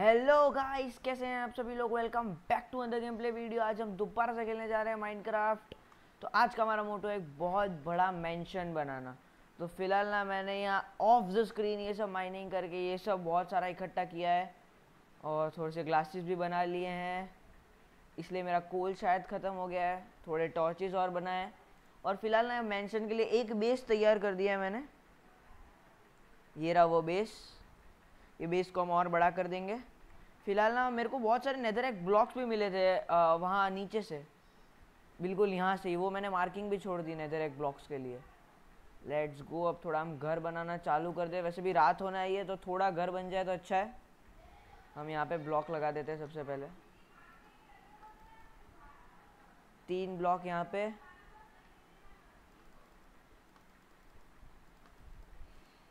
Hello guys कैसे हैं आप सभी लोग? वेलकम बैक टू अंदर गेम प्ले वीडियो आज हम दोबारा से खेलने जा रहे हैं माइनक्राफ्ट तो आज का हमारा मोटो एक बहुत बड़ा मेंशन बनाना। तो फ़िलहाल ना मैंने यहाँ ऑफ़ द स्क्रीन ये सब माइनिंग करके ये सब बहुत सारा इकट्ठा किया है। और थोड़े से ग्लासेस भी बना लिए हैं। इसलिए मेरा कोल शायद ख़त्म हो गया है। थोड़े टॉर्चेज और बनाए। और फ़िलहाल ना मैंशन के लिए एक बेस तैयार कर दिया है मैंने। ये रहा वो बेस ये बेस को हम और बड़ा कर देंगे। फ़िलहाल ना मेरे को बहुत सारे नेदर एक ब्लॉक्स भी मिले थे वहाँ नीचे से। बिल्कुल यहाँ से ही, वो मैंने मार्किंग भी छोड़ दी नेदर एक ब्लॉक्स के लिए। लेट्स गो अब थोड़ा हम घर बनाना चालू कर दे। वैसे भी रात होना ही है तो थोड़ा घर बन जाए तो अच्छा है। हम यहाँ पे ब्लॉक लगा देते हैं सबसे पहले। तीन ब्लॉक यहाँ पे।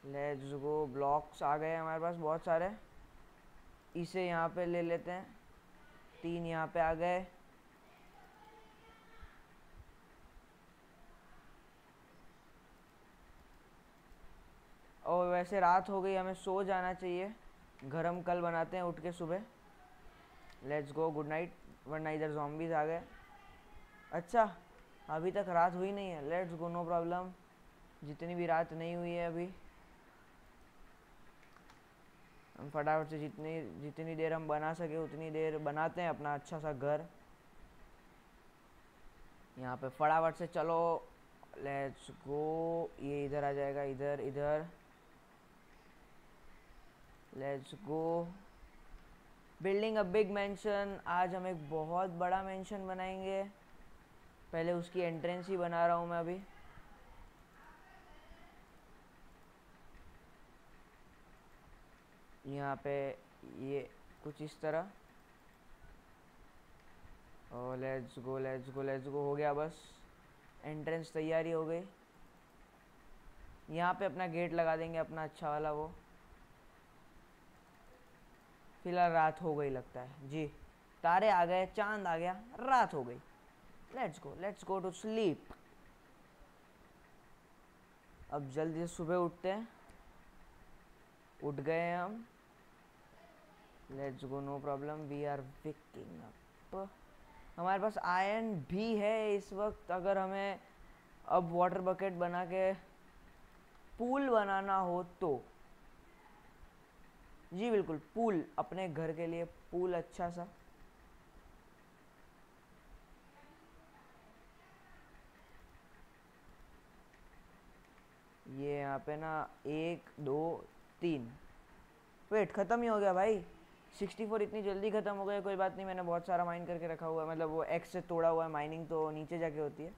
लेट्स गो ब्लॉक्स आ गए हमारे पास, बहुत सारे। इसे यहाँ पे ले लेते हैं। तीन यहाँ पे आ गए। और वैसे रात हो गई, हमें सो जाना चाहिए। घर हम कल बनाते हैं, उठ के सुबह। लेट्स गो गुड नाइट वरना इधर जॉम्बीज आ गए। अच्छा अभी तक रात हुई नहीं है। लेट्स गो नो प्रॉब्लम जितनी भी रात नहीं हुई है अभी। हम फटाफट से जितनी जितनी देर हम बना सके, उतनी देर बनाते हैं अपना अच्छा सा घर। यहाँ पे फटाफट से चलो। लेट्स गो ये इधर आ जाएगा, इधर इधर। Let's go building a big mansion आज हम एक बहुत बड़ा मेंशन बनाएँगे। पहले उसकी एंट्रेंस ही बना रहा हूँ मैं अभी। यहाँ पे ये कुछ इस तरह। और let's go let's go let's go हो गया बस। एंट्रेंस तैयारी हो गई। यहाँ पे अपना गेट लगा देंगे, अपना अच्छा वाला वो। फ़िलहाल रात हो गई लगता है। जी, तारे आ गए, चाँद आ गया, रात हो गई। Let's go let's go to sleep अब जल्दी से सुबह उठते हैं। उठ गए हम। Let's go no problem we are waking up हमारे पास आयरन भी है इस वक्त। अगर हमें अब वाटर बकेट बना के पूल बनाना हो तो। जी बिल्कुल पूल अपने घर के लिए पूल अच्छा सा। ये यहाँ पे ना एक, दो, तीन। वेट ख़त्म ही हो गया भाई। 64 इतनी जल्दी ख़त्म हो गया कोई बात नहीं, मैंने बहुत सारा माइन करके रखा हुआ है। मतलब वो एक्स से तोड़ा हुआ है माइनिंग तो नीचे जाके होती है।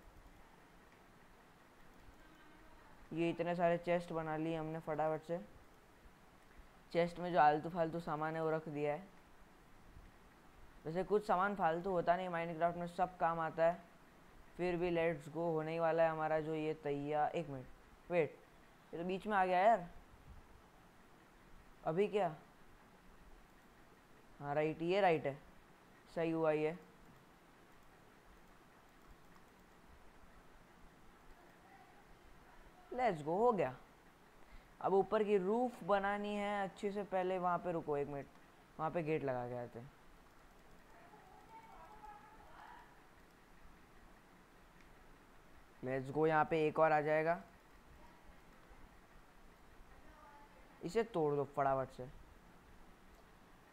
ये इतने सारे चेस्ट बना लिए हमने फटाफट से। चेस्ट में जो आलतू फालतू सामान है, वो रख दिया है। वैसे कुछ सामान फालतू होता नहीं माइनक्राफ्ट में सब काम आता है। फिर भी लेट्स गो होने ही वाला है हमारा जो ये तैयार एक मिनट वेट ये तो बीच में आ गया यार। अभी क्या? हाँ राइट ये राइट है। सही हुआ ये। लेट्स गो हो गया। अब ऊपर की रूफ बनानी है, अच्छे से पहले वहाँ पे रुको एक मिनट वहाँ पे गेट लगा के आते हैं। लेट्स गो यहाँ पे एक और आ जाएगा। इसे तोड़ दो फटाफट से।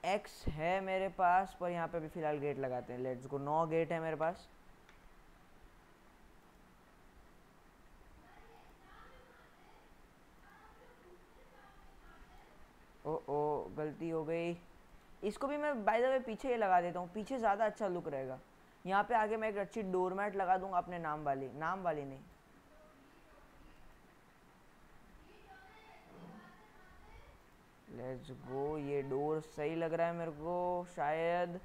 एक्स है मेरे पास, पर यहाँ पे भी फ़िलहाल गेट लगाते हैं। लेट्स गो नौ गेट है मेरे पास। ओ ओ गलती हो गई। इसको भी मैं बाय द वे पीछे ही लगा देता हूँ। पीछे ज़्यादा अच्छा लुक रहेगा। यहाँ पे आगे मैं एक अच्छी डोरमैट लगा दूँगा अपने नाम वाली। नाम वाली नहीं। लेट्स गो ये डोर सही लग रहा है मेरे को। शायद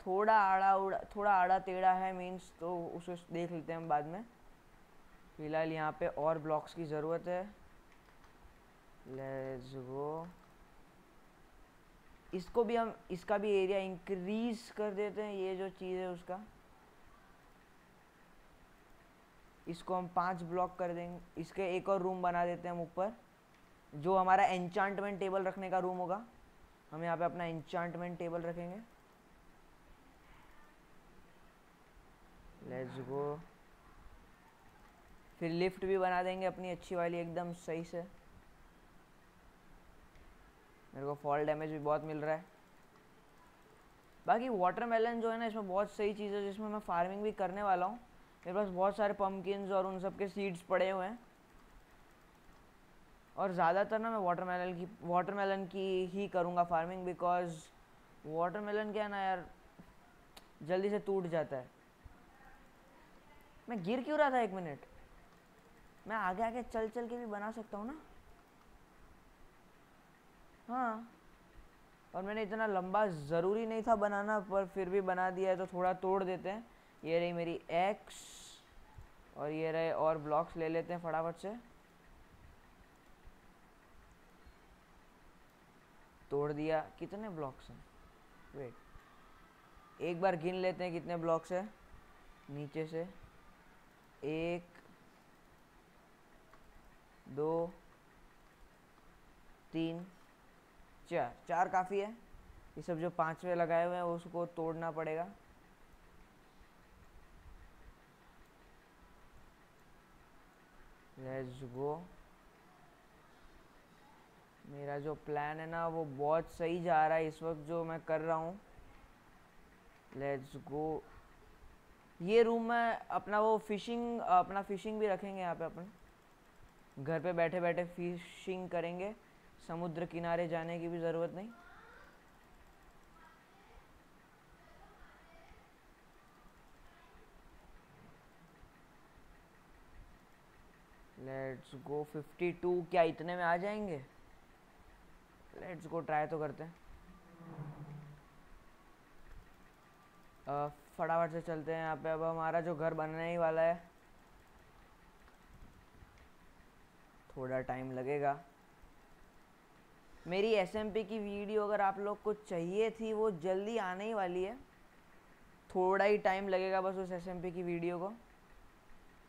थोड़ा आड़ा उड़ा, थोड़ा आड़ा टेढ़ा है मीन्स तो उसे देख लेते हैं हम बाद में। फ़िलहाल यहाँ पे और ब्लॉक्स की ज़रूरत है। लेट्स गो इसको भी हम, इसका भी एरिया इंक्रीज कर देते हैं, ये जो चीज़ है उसका। इसको हम पाँच ब्लॉक कर देंगे। इसके एक और रूम बना देते हैं हम ऊपर। जो हमारा एन्चांटमेंट टेबल रखने का रूम होगा, हम यहाँ पे अपना इंचांटमेंट टेबल रखेंगे। लेट्स गो फिर लिफ्ट भी बना देंगे अपनी अच्छी वाली, एकदम सही से। मेरे को फॉल डैमेज भी बहुत मिल रहा है। बाकी वाटरमेलन जो है ना, इसमें बहुत सही चीज़ है, जिसमें मैं फ़ार्मिंग भी करने वाला हूँ। मेरे पास बहुत सारे पम्पकिन और उन सब के सीड्स पड़े हुए हैं। और ज़्यादातर ना मैं वाटरमेलन की वाटरमेलन की ही करूँगा फ़ार्मिंग बिकॉज़ वाटरमेलन क्या ना यार, जल्दी से टूट जाता है। मैं गिर क्यों रहा था एक मिनट मैं आगे आगे चल चल के भी बना सकता हूँ ना? हाँ। और मैंने इतना लंबा ज़रूरी नहीं था बनाना, पर फिर भी बना दिया है तो थोड़ा तोड़ देते हैं। ये रही मेरी एक्स और ये रहे और ब्लॉक्स ले लेते हैं फटाफट से। तोड़ दिया। कितने ब्लॉक्स हैं? वेट एक बार गिन लेते हैं कितने ब्लॉक्स है। नीचे से। एक, दो, तीन, चार। चार काफ़ी है। ये सब जो पांचवे लगाए हुए हैं, उसको तोड़ना पड़ेगा। लेट्स गो मेरा जो प्लान है ना, वो बहुत सही जा रहा है इस वक्त जो मैं कर रहा हूँ। लेट्स गो ये रूम में अपना वो फिशिंग अपना फिशिंग भी रखेंगे यहाँ पे अपन। घर पे बैठे बैठे फिशिंग करेंगे। समुद्र किनारे जाने की भी ज़रूरत नहीं। लेट्स गो 52 क्या इतने में आ जाएँगे? लेट्स गो ट्राई तो करते हैं। फटाफट से चलते हैं यहाँ पे। अब हमारा जो घर बनने ही वाला है, थोड़ा टाइम लगेगा। मेरी एसएमपी की वीडियो अगर आप लोग को चाहिए थी, वो जल्दी आने ही वाली है। थोड़ा ही टाइम लगेगा बस उस एसएमपी की वीडियो को।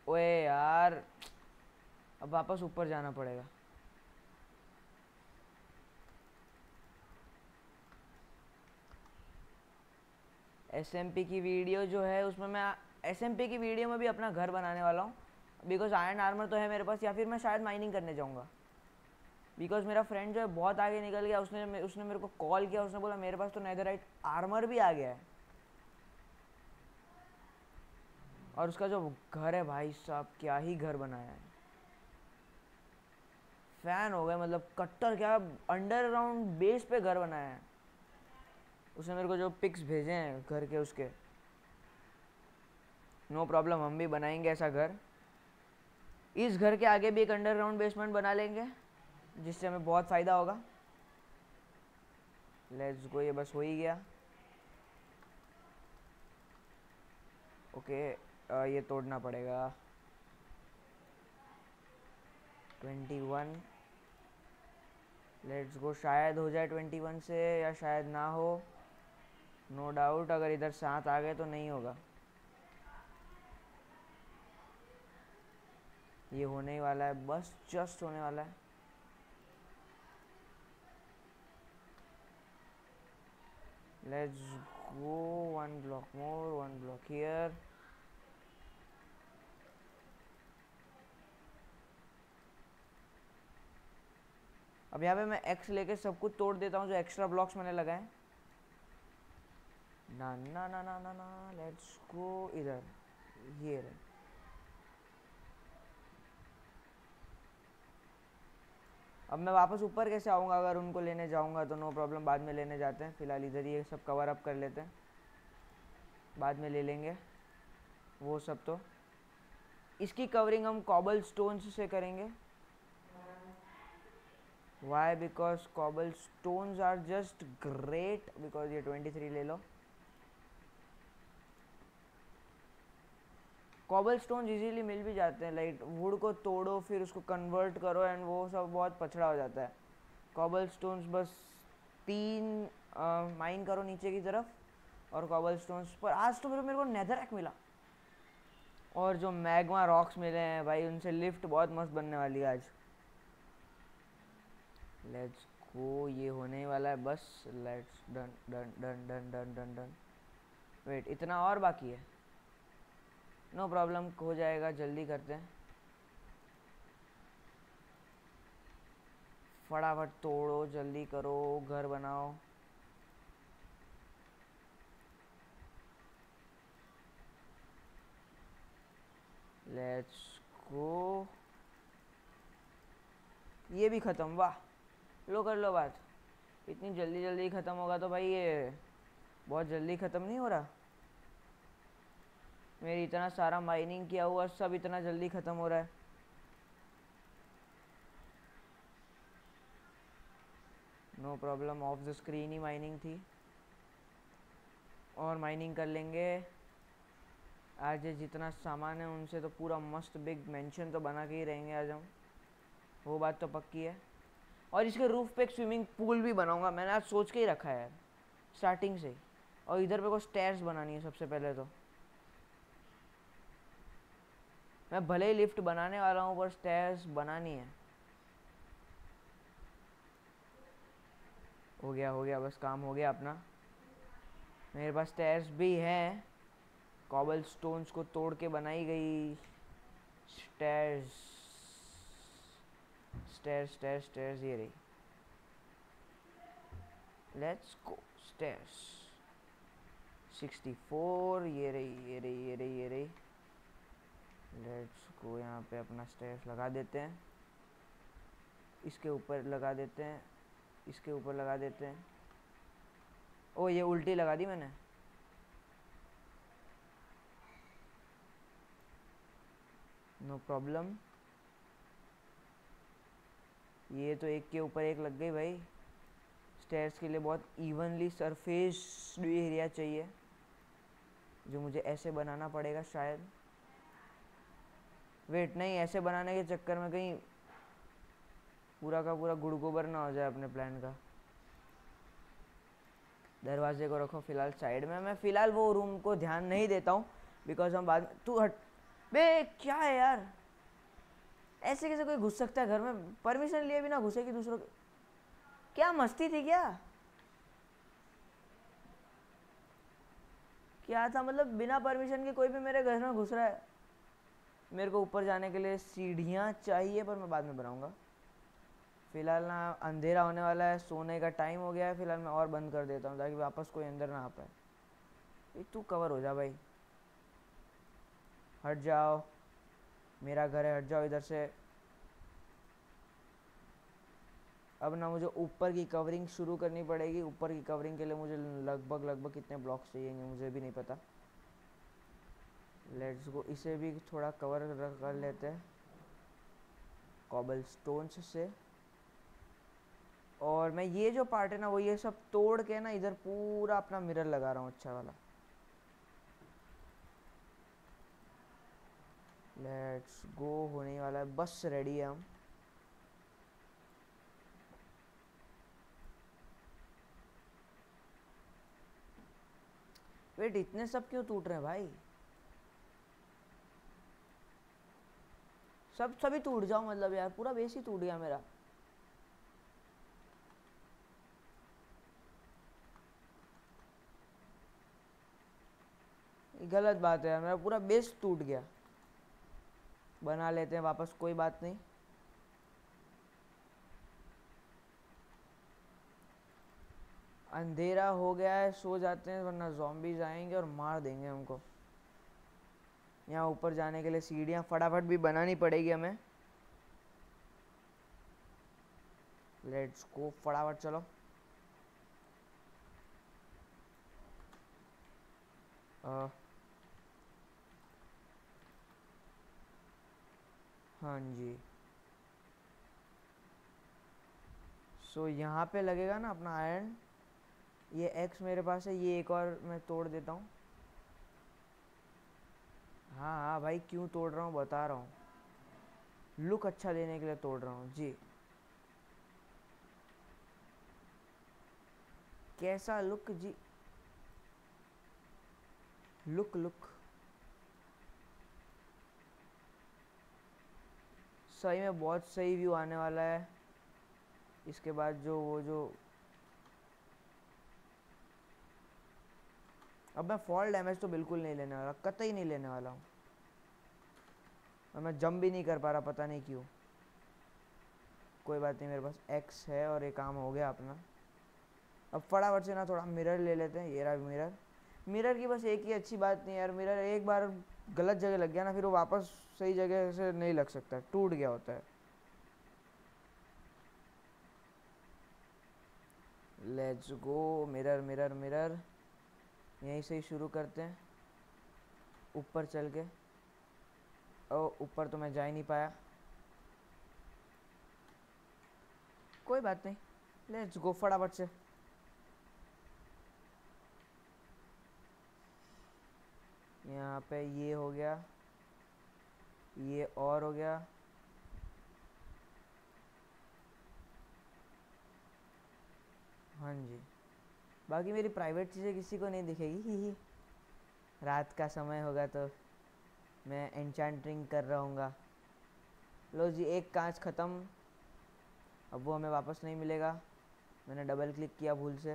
ओए यार, अब वापस ऊपर जाना पड़ेगा। एसएमपी की वीडियो जो है, उसमें मैं एसएमपी की वीडियो में भी अपना घर बनाने वाला हूँ। बिकॉज़ आयरन आर्मर तो है मेरे पास, या फिर मैं शायद माइनिंग करने जाऊँगा। बिकॉज़ मेरा फ्रेंड जो है बहुत आगे निकल गया, उसने उसने मेरे को कॉल किया, उसने बोला, मेरे पास तो नेदराइट आर्मर भी आ गया है। और उसका जो घर है भाई साहब, क्या ही घर बनाया है। फ़ैन हो गए मतलब कट्टर क्या अंडरग्राउंड बेस पे घर बनाया है। उसने मेरे को जो पिक्स भेजे हैं घर के उसके। नो no प्रॉब्लम हम भी बनाएँगे ऐसा घर। इस घर के आगे भी एक अंडरग्राउंड बेसमेंट बना लेंगे जिससे हमें बहुत फ़ायदा होगा। लेट्स गो ये बस हो ही गया। ओके आ, ये तोड़ना पड़ेगा। ट्वेंटी वन लेट्स गो शायद हो जाए ट्वेंटी वन से या शायद ना हो। नो डाउट अगर इधर सात आ गए तो नहीं होगा। ये होने ही वाला है, बस जस्ट होने वाला है। Let's go, one block more, one block here अब यहाँ पे मैं एक्स लेके सब कुछ तोड़ देता हूँ, जो एक्स्ट्रा ब्लॉक्स मैंने लगाए। ना ना ना ना ना ना लेट्स गो इधर ये रहे अब मैं वापस ऊपर कैसे आऊँगा? अगर उनको लेने जाऊँगा तो नो प्रॉब्लम बाद में लेने जाते हैं। फ़िलहाल इधर ये सब कवर अप कर लेते हैं। बाद में ले लेंगे। वो सब तो। इसकी कवरिंग हम कॉबल स्टोन्स से करेंगे। Why because cobblestones are just great because ये ट्वेंटी थ्री ले लो। कॉबल स्टोन इजीली मिल भी जाते हैं लाइक वुड को तोड़ो, फिर उसको कन्वर्ट करो एंड वो सब बहुत पछड़ा हो जाता है। कॉबल स्टोन्स बस तीन माइन करो नीचे की तरफ़ और कॉबल स्टोन्स पर। आज तो मेरे मेरे को नेदरैक मिला। और जो मैगमा रॉक्स मिले हैं भाई, उनसे लिफ्ट बहुत मस्त बनने वाली है आज। लेट्स को ये होने वाला है, बस। Let's done done done done done done done wait इतना और बाकी है? नो प्रॉब्लम हो जाएगा, जल्दी करते हैं। फटाफट तोड़ो, जल्दी करो, घर बनाओ। लेट्स गो ये भी ख़त्म, वाह, लो कर लो बात। इतनी जल्दी जल्दी ख़त्म होगा तो भाई ये बहुत जल्दी ख़त्म नहीं हो रहा? मेरी इतना सारा माइनिंग किया हुआ, सब इतना जल्दी ख़त्म हो रहा है। No problem of the screen he mining थी। और माइनिंग कर लेंगे। आज जितना सामान है, उनसे तो पूरा मस्त बिग मेंशन तो बना के ही रहेंगे आज हम। वो बात तो पक्की है। और इसके रूफ पे एक स्विमिंग पूल भी बनाऊँगा, मैंने आज सोच के ही रखा है स्टार्टिंग से और इधर पे को स्टेयर्स बनानी है सबसे पहले तो। मैं भले ही लिफ्ट बनाने वाला हूँ, पर स्टेयर्स बनानी है। हो गया हो गया, बस काम हो गया अपना। मेरे पास स्टेयर्स भी हैं। कॉबल स्टोन्स को तोड़ के बनाई गई। स्टेयर्स स्टेयर्स स्टेयर्स स्टेयर्स ये रही। लेट्स गो स्टेयर्स 64 ये रही ये रही ये रही ये रही। लेट्स गो यहाँ पे अपना स्टेयर्स लगा देते हैं। इसके ऊपर लगा देते हैं। इसके ऊपर लगा देते हैं। ओ, ये उल्टी लगा दी मैंने। नो प्रॉब्लम ये तो एक के ऊपर एक लग गई भाई। स्टेयर्स के लिए बहुत इवनली सरफेस एरिया चाहिए, जो मुझे ऐसे बनाना पड़ेगा शायद। वेट, नहीं, ऐसे बनाने के चक्कर में कहीं पूरा का पूरा गुड़ गोबर ना हो जाए अपने प्लान का। दरवाजे को रखो, फ़िलहाल साइड में। मैं फ़िलहाल वो रूम को ध्यान नहीं देता हूँ बिकॉज़ हम बाद, तू हट। बे, क्या है यार? ऐसे कैसे कोई घुस सकता है घर में? परमिशन लिए भी ना घुसेगी दूसरों के क्या मस्ती थी क्या? क्या था? मतलब बिना परमिशन के कोई भी मेरे घर में घुस रहा है। मेरे को ऊपर जाने के लिए सीढ़ियाँ चाहिए, पर मैं बाद में बनाऊँगा। फ़िलहाल ना अंधेरा होने वाला है, सोने का टाइम हो गया है, फ़िलहाल मैं और बंद कर देता हूँ, ताकि वापस कोई अंदर ना आ पाए। तू कवर हो जा भाई। हट जाओ। मेरा घर है, हट जाओ इधर से। अब ना मुझे ऊपर की कवरिंग शुरू करनी पड़ेगी। ऊपर की कवरिंग के लिए मुझे लगभग लगभग कितने ब्लॉक्स चाहिए मुझे भी नहीं पता। लेट्स गो इसे भी थोड़ा कवर कर लेते हैं। कॉबल स्टोन्स से। और मैं ये जो पार्ट है ना, वो ये सब तोड़ के ना इधर पूरा अपना मिरर लगा रहा हूँ अच्छा वाला। लेट्स गो होने वाला है। बस रेडी है हम। वेट इतने सब क्यों टूट रहे हैं भाई? सब, सभी टूट जाओ मतलब यार, पूरा बेस ही टूट गया मेरा। गलत बात है मेरा पूरा बेस टूट गया। बना लेते हैं वापस, कोई बात नहीं। अंधेरा हो गया है, सो जाते हैं, वरना जॉम्बीज आएँगे और मार देंगे हमको। यहाँ ऊपर जाने के लिए सीढ़ियाँ फटाफट भी बनानी पड़ेगी हमें। लेट्स गो फटाफट चलो। हाँ जी। सो so, यहाँ पे लगेगा ना अपना आयरन ये एक्स मेरे पास है ये एक और मैं तोड़ देता हूँ। हाँ हाँ भाई, क्यों तोड़ रहा हूँ बता रहा हूँ। लुक अच्छा देने के लिए तोड़ रहा हूँ, जी। कैसा लुक, जी? Look look. सही में बहुत सही व्यू आने वाला है। इसके बाद जो, वो जो अब मैं फॉल डैमेज तो बिल्कुल नहीं लेने वाला, कतई नहीं लेने वाला हूँ। और मैं जंप भी नहीं कर पा रहा, पता नहीं क्यों। कोई बात नहीं, मेरे पास एक्स है और ये काम हो गया अपना। अब फटाफट से ना थोड़ा मिरर ले लेते हैं, ये रहा मिरर मिरर की बस एक ही अच्छी बात नहीं यार मिरर एक बार गलत जगह लग गया ना, फिर वो वापस सही जगह से नहीं लग सकता, टूट गया होता है। Let's go mirror mirror mirror यहीं से ही शुरू करते हैं। ऊपर चल के। ओ, ऊपर तो मैं जा ही नहीं पाया। कोई बात नहीं। लेट्स गो फटाफट से। यहाँ पे ये हो गया। ये और हो गया। हाँ जी। बाकी मेरी प्राइवेट चीज़ें किसी को नहीं दिखेगी, ही ही। रात का समय होगा तो मैं एंचेंटिंग कर रहा हूँ लो जी, एक कांच ख़त्म। अब वो हमें वापस नहीं मिलेगा। मैंने डबल क्लिक किया भूल से।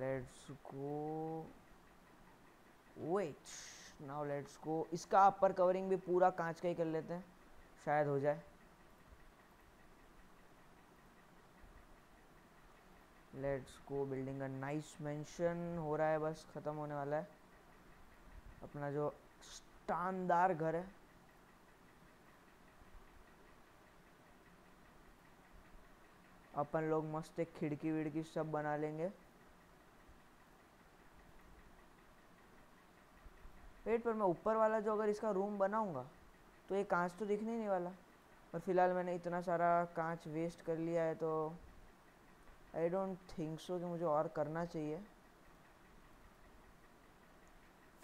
Let's go wait now let's go इसका अपर कवरिंग भी पूरा कांच का ही कर लेते हैं। शायद हो जाए। Let's go building a nice mansion हो रहा है बस, ख़त्म होने वाला है। अपना जो शानदार घर है। अपन लोग मस्त एक खिड़की विड़की सब बना लेंगे। वेट पर मैं ऊपर वाला जो अगर इसका रूम बनाऊँगा तो ये कांच तो दिखने ही नहीं वाला। और फ़िलहाल मैंने इतना सारा कांच वेस्ट कर लिया है तो आई डोंट थिंक सो कि मुझे और करना चाहिए।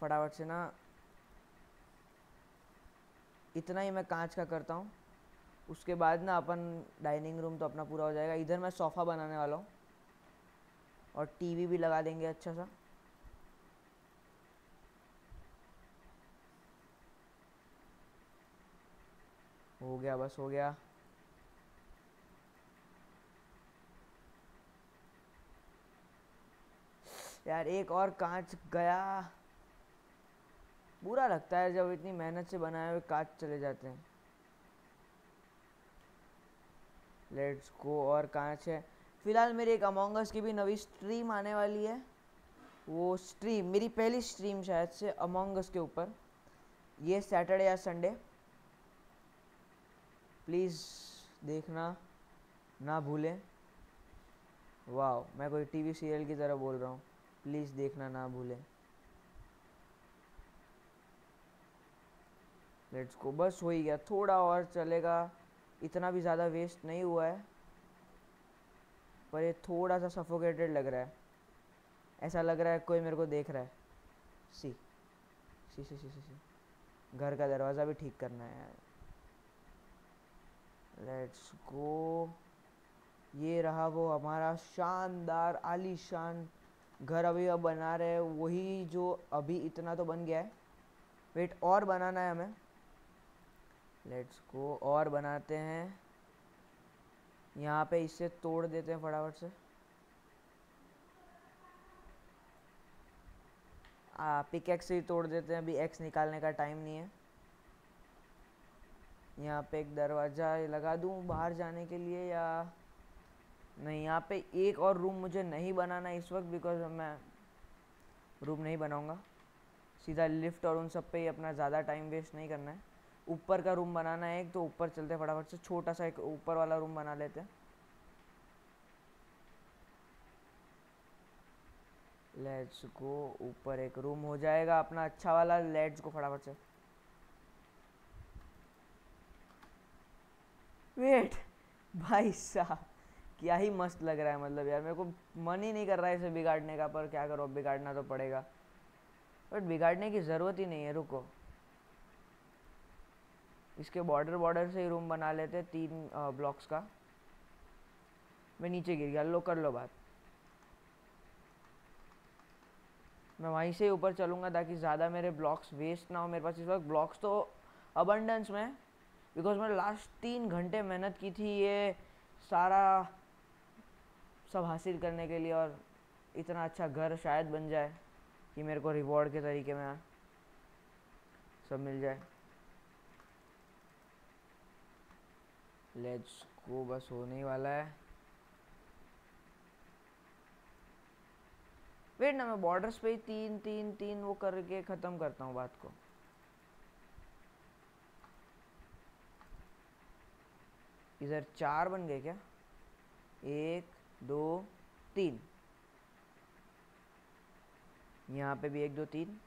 फटाफट से ना, इतना ही मैं कांच का करता हूँ। उसके बाद ना अपन डाइनिंग रूम तो अपना पूरा हो जाएगा। इधर मैं सोफ़ा बनाने वाला हूँ। और टीवी भी लगा देंगे अच्छा सा। हो गया, बस हो गया। यार, एक और कांच गया। बुरा लगता है जब इतनी मेहनत से बनाए हुए कांच चले जाते हैं। लेट्स गो और कांच है। फ़िलहाल मेरी एक अमोंगस की भी नवी स्ट्रीम आने वाली है। वो स्ट्रीम मेरी पहली स्ट्रीम शायद से अमोंगस के ऊपर। ये सैटरडे या संडे प्लीज़ देखना, ना भूलें। वाह मैं कोई टीवी सीरियल की तरह बोल रहा हूँ। प्लीज़ देखना ना भूलें। लेट्स को बस हो ही गया। थोड़ा और चलेगा। इतना भी ज़्यादा वेस्ट नहीं हुआ है। पर ये थोड़ा सा सफोकेटेड लग रहा है। ऐसा लग रहा है कोई मेरे को देख रहा है। सी सी सी सी सी, सी। घर का दरवाज़ा भी ठीक करना है लेट्स गो ये रहा वो हमारा शानदार आलीशान घर अभी अब बना रहे हैं, वही जो अभी इतना तो बन गया है। वेट और बनाना है हमें। लेट्स गो और बनाते हैं। यहाँ पे इसे तोड़ देते हैं फटाफट से। पिक एक्स ही तोड़ देते हैं, अभी एक्स निकालने का टाइम नहीं है। यहाँ पे एक दरवाज़ा लगा दूँ बाहर जाने के लिए या नहीं, यहाँ पे एक और रूम मुझे नहीं बनाना इस वक्त बिकॉज़ मैं रूम नहीं बनाऊँगा। सीधा लिफ्ट और उन सब पे ही अपना ज़्यादा टाइम वेस्ट नहीं करना है। ऊपर का रूम बनाना है एक तो ऊपर चलते फटाफट से। छोटा सा एक ऊपर वाला रूम बना लेते हैं। लेट्स गो ऊपर एक रूम हो जाएगा अपना अच्छा वाला। लेट्स को फटाफट से। वेट भाई साहब। क्या ही मस्त लग रहा है मतलब यार, मेरे को मन ही नहीं कर रहा है इसे बिगाड़ने का, पर क्या करो बिगाड़ना तो पड़ेगा। बट बिगाड़ने की ज़रूरत ही नहीं है, रुको। इसके बॉर्डर बॉर्डर से ही रूम बना लेते तीन ब्लॉक्स का। मैं नीचे गिर गया, लो, कर लो बात। मैं वहीं से ऊपर चलूँगा ताकि ज़्यादा मेरे ब्लॉक्स वेस्ट ना हो, मेरे पास इस वक्त ब्लॉक्स तो अबंडेंस में बिकॉज़ मैंने लास्ट तीन घंटे मेहनत की थी ये सारा सब हासिल करने के लिए और इतना अच्छा घर शायद बन जाए कि मेरे को रिवॉर्ड के तरीके में सब मिल जाए। लेट्स गो बस होने ही वाला है। वेट ना, मैं बॉर्डर्स पे ही तीन तीन तीन वो करके ख़त्म करता हूँ बात को। इधर चार बन गए क्या? एक दो, तीन। यहाँ पे भी एक, दो, तीन।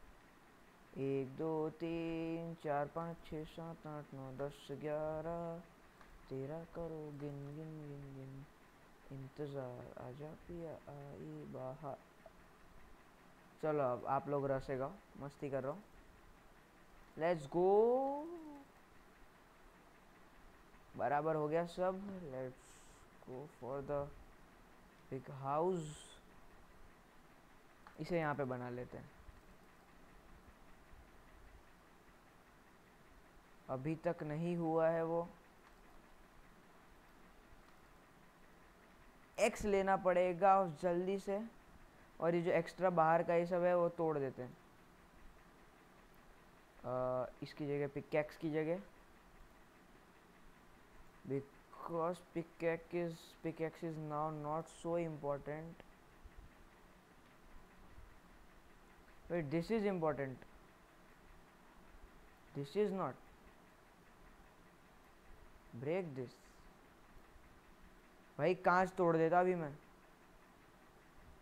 एक, दो, तीन, चार, पाँच, छः, सात, आठ, नौ, दस, ग्यारह, तेरह करो गिन गिन गिन गिन। इंतज़ार। आजा पिया, आई बाहर चलो अब आप लोग रसेगा मस्ती कर रहा हूँ। लेट्स गो बराबर हो गया सब। Let's go for the big house इसे यहाँ पे बना लेते हैं। अभी तक नहीं हुआ है वो। एक्स लेना पड़ेगा जल्दी से और ये जो एक्स्ट्रा बाहर का ये सब है वो तोड़ देते हैं। आ, इसकी जगह पिकैक्स की जगह। Because pickaxe is pickaxe is now not so important wait, this is important. This is not. Break this. भाई, कांच तोड़ देता अभी मैं।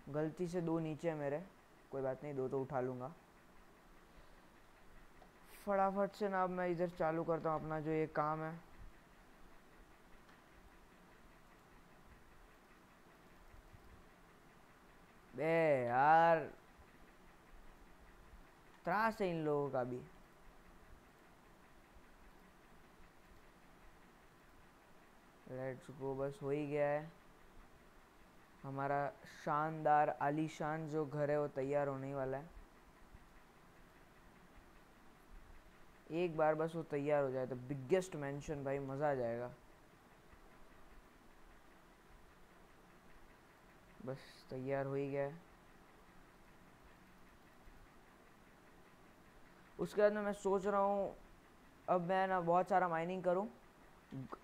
गलती से दो नीचे है मेरे। कोई बात नहीं, दो तो उठा लूँगा। फटाफट से ना अब मैं इधर चालू करता हूँ अपना जो ये काम है। बे यार। त्रास है इन लोगों का भी। लेट्स गो बस हो ही गया है। हमारा शानदार आलीशान जो घर है, वो तैयार होने वाला है। एक बार बस वो तैयार हो जाए तो बिगेस्ट मेंशन भाई, मज़ा आ जाएगा। बस तैयार हो ही गया उसके बाद में मैं सोच रहा हूँ, अब मैं ना बहुत सारा माइनिंग करूँ।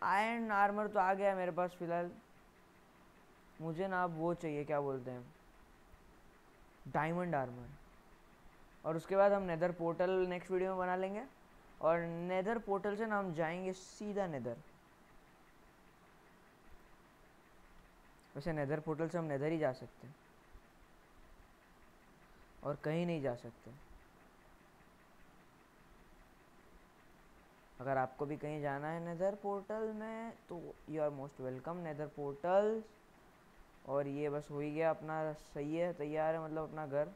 आयरन आर्मर तो आ गया मेरे पास फ़िलहाल। मुझे ना अब वो चाहिए, क्या बोलते हैं? डायमंड आर्मर और उसके बाद हम नेदर पोर्टल नेक्स्ट वीडियो में बना लेंगे। और नेदर पोर्टल से ना हम जाएँगे सीधा नेदर वैसे नेदर पोर्टल से हम नेदर ही जा सकते हैं। और कहीं नहीं जा सकते। अगर आपको भी कहीं जाना है नेदर पोर्टल में तो you are most welcome nether portal और ये बस हो ही गया अपना, सही है, तैयार है मतलब अपना घर।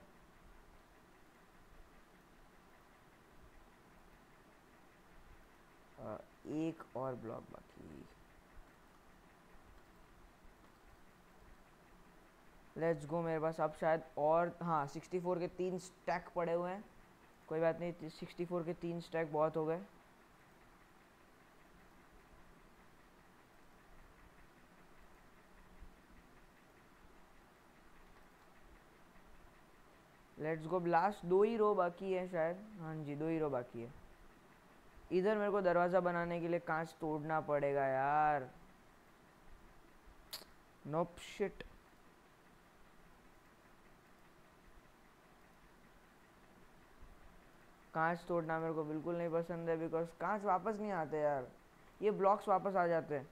एक और ब्लॉक बाकी। लेट्स गो मेरे पास अब शायद और हाँ सिक्सटी फोर के तीन स्टैक पड़े हुए हैं। कोई बात नहीं सिक्सटी फोर के तीन स्टैक बहुत हो गए। लेट्स गो लास्ट दो ही रो बाकी है शायद। हाँ जी, दो ही रो बाकी है। इधर मेरे को दरवाज़ा बनाने के लिए कांच तोड़ना पड़ेगा यार। नोप शिट कांच तोड़ना मेरे को बिल्कुल नहीं पसंद है बिकॉज़ कांच वापस नहीं आते यार। ये ब्लॉक्स वापस आ जाते हैं।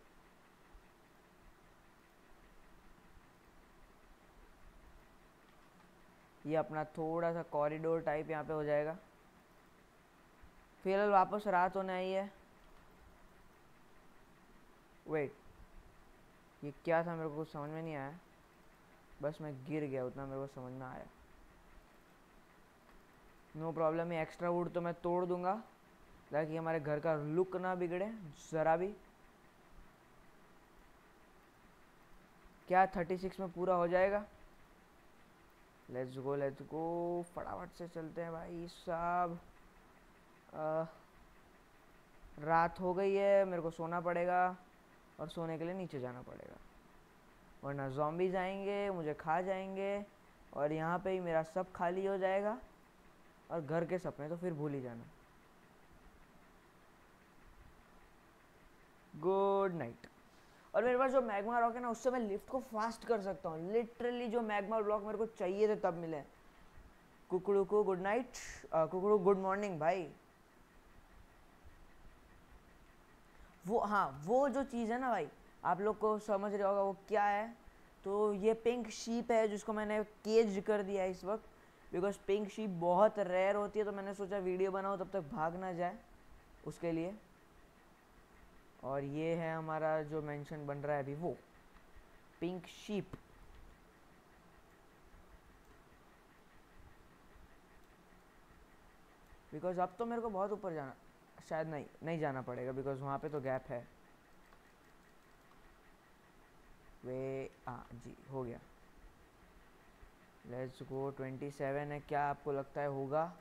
ये अपना थोड़ा सा कॉरिडोर टाइप यहाँ पे हो जाएगा। फ़िलहाल वापस रात होने आई है। वेट ये क्या था मेरे को कुछ समझ में नहीं आया। बस मैं गिर गया, उतना मेरे को समझ में आया। नो प्रॉब्लम है एक्स्ट्रा वुड तो मैं तोड़ दूँगा। ताकि हमारे घर का लुक ना बिगड़े, ज़रा भी। क्या थर्टी सिक्स में पूरा हो जाएगा? लेट्स गो लेट्स गो फटाफट से चलते हैं भाई साहब। रात हो गई है, मेरे को सोना पड़ेगा और सोने के लिए नीचे जाना पड़ेगा। वरना जॉम्बीज आएँगे, मुझे खा जाएँगे और यहाँ पे ही मेरा सब खाली हो जाएगा। और घर के सपने तो फिर भूल ही जाना। गुड नाइट और मेरे पास जो मैगमा रॉक है ना, उससे मैं लिफ्ट को फास्ट कर सकता हूँ। लिटरली जो मैगमा ब्लॉक मेरे को चाहिए थे, तब मिले। कुकड़ू को गुड नाइट कुकड़ू गुड मॉर्निंग भाई वो हाँ वो जो चीज़ है ना भाई, आप लोग को समझ रहे होगा वो क्या है। तो ये पिंक शीप है जिसको मैंने केज कर दिया है इस वक्त। बिकॉज़ पिंक शीप बहुत रेयर होती है तो मैंने सोचा वीडियो बनाओ तब तक भाग ना जाए उसके लिए। और ये है हमारा जो मेंशन बन रहा है अभी, वो पिंक शीप बिकॉज़ अब तो मेरे को बहुत ऊपर जाना, शायद नहीं नहीं जाना पड़ेगा, बिकॉज़ वहाँ पे तो गैप है। वे हाँ जी, हो गया। लेट्स गो ट्वेंटी सेवन है, क्या आपको लगता है होगा?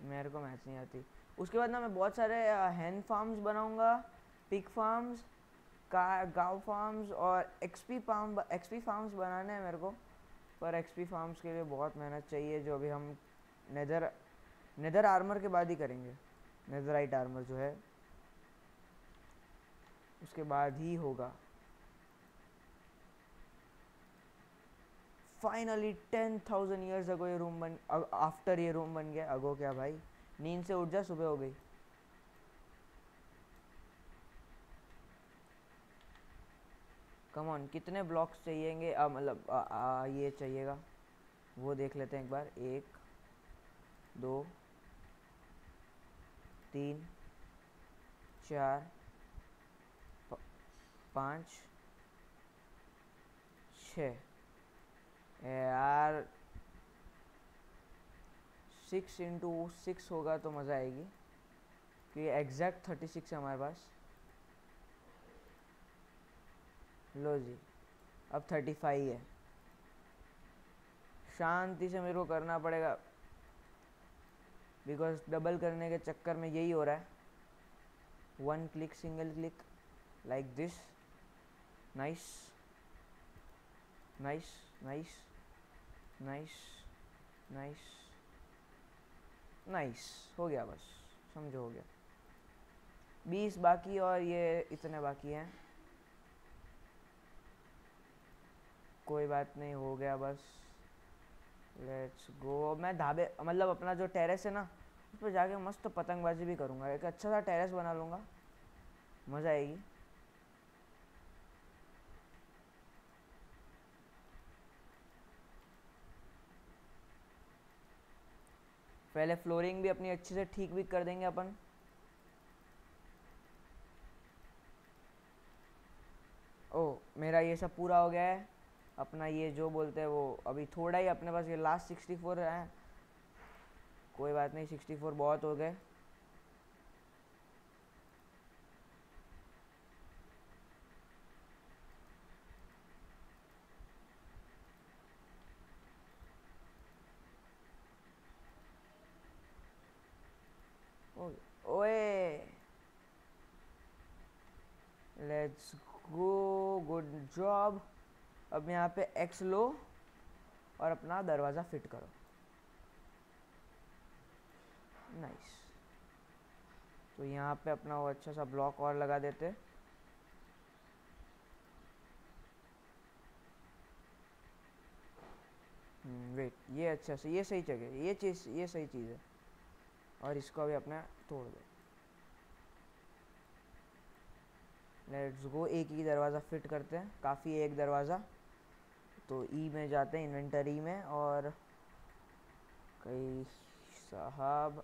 मेरे को मैच नहीं आती। उसके बाद ना मैं बहुत सारे हैन फार्म्स बनाऊँगा पिक फार्म्स का गाँव फार्म्स और एक्सपी फार्म एक्सपी फार्म्स बनाने हैं मेरे को। पर एक्सपी फार्म्स के लिए बहुत मेहनत चाहिए, जो अभी हम नेदर नेदर आर्मर के बाद ही करेंगे। नेदराइट आर्मर जो है। उसके बाद ही होगा। Finally ten thousand years ago ये रूम बन आफ्टर ये रूम बन गया। अगो क्या भाई? नींद से उठ जा, सुबह हो गई। कम ऑन कितने ब्लॉक्स चाहिएँगे? मतलब ये चाहिएगा। वो देख लेते हैं एक बार। एक, दो, तीन, चार पाँच, छ। यार सिक्स इंटू सिक्स होगा तो मज़ा आएगी। कि एग्जैक्ट थर्टी सिक्स है हमारे पास। लो जी, अब थर्टी फाइव है। शांति से मेरे को करना पड़ेगा। बिकॉज़ डबल करने के चक्कर में यही हो रहा है। One click single click like this nice nice nice nice nice nice हो गया बस. समझो हो गया. बीस बाकी और ये इतने बाकी हैं. कोई बात नहीं, हो गया बस. लेट्स गो मैं ढाबे मतलब अपना जो टेरेस है ना, उस पर जाके मस्त पतंगबाजी भी करूँगा. एक अच्छा सा टेरेस बना लूँगा. मज़ा आएगी. पहले फ्लोरिंग भी अपनी अच्छे से ठीक भी कर देंगे अपन। ओ, मेरा ये सब पूरा हो गया है। अपना ये जो बोलते हैं वो, अभी थोड़ा ही अपने पास ये लास्ट सिक्सटी फोर है। कोई बात नहीं सिक्सटी फोर बहुत हो गए ओए लेट्स गो गुड जॉब अब यहाँ पे एक्स लो और अपना दरवाज़ा फिट करो। नाइस तो यहाँ पे अपना वो अच्छा सा ब्लॉक और लगा देते वेट हम्म, ये अच्छा से ये सही जगह ये चीज़ ये सही चीज़ है। और इसको अभी अपना तोड़ दो। लेट्स गो एक ही दरवाज़ा फिट करते हैं। काफ़ी एक दरवाज़ा। तो ई e में जाते हैं इन्वेंटरी में और कई साहब।